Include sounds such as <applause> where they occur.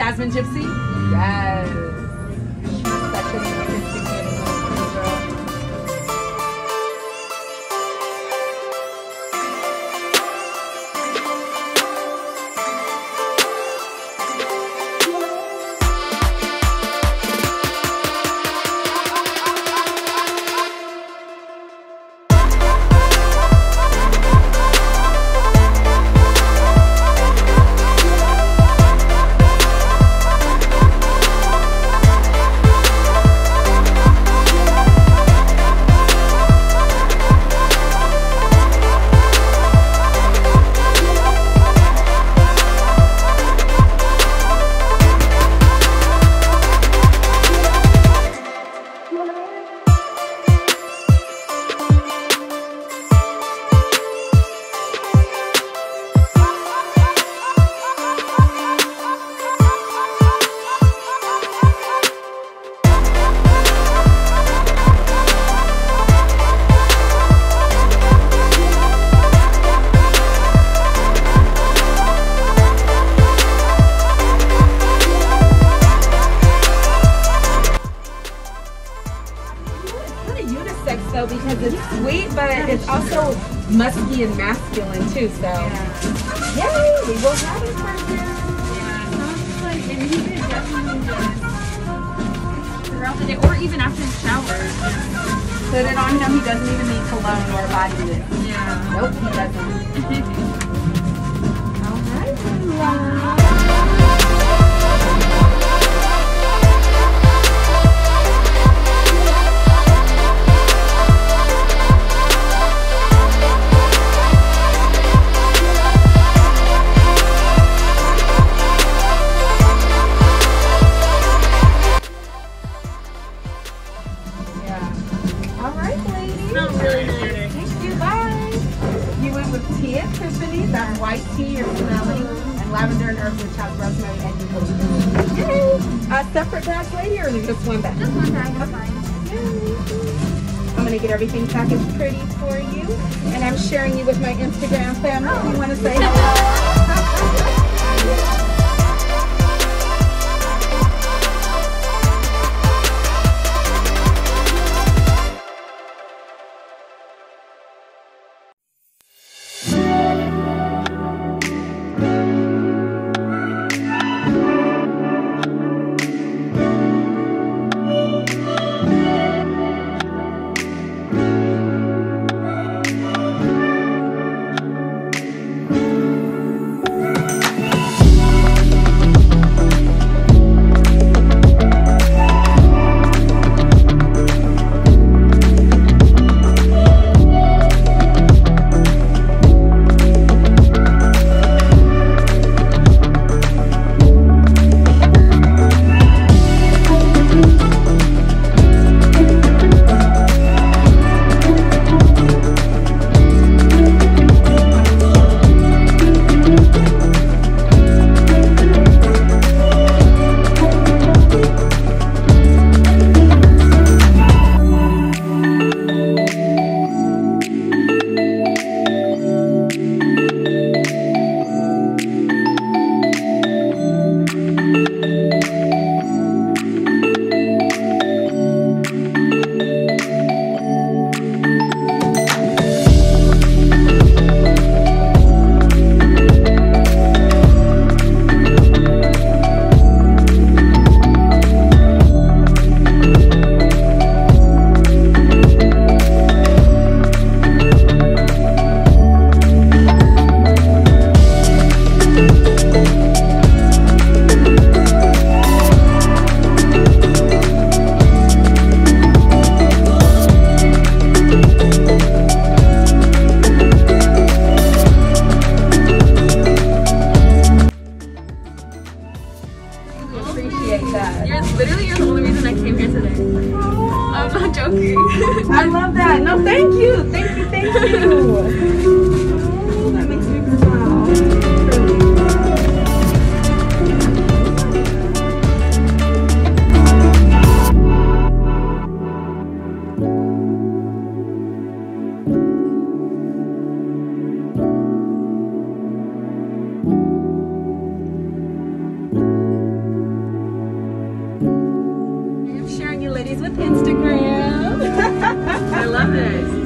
Jasmine Gypsy? Yes. Though because it's sweet, but it's also musky and masculine too. So, yay, we will have it for you. Yeah, like, and he could definitely just throughout the day, or even after he showers. Put it on him. He doesn't even need cologne or body mist. Yeah. Nope, he doesn't. <laughs> All right, with tea and Tiffany. That's white tea you're smelling. And lavender and herbs which has rosemary and eucalyptus. Yay. A separate bag, lady, or just one bag? Just one bag, that's fine. I'm gonna get everything packaged pretty for you, and I'm sharing you with my Instagram family. If you want to say hello. <laughs> the only reason I came here today. Oh. I'm not joking. I love that. No, thank you. Thank you. Thank you. <laughs> ladies with Instagram. <laughs> I love this.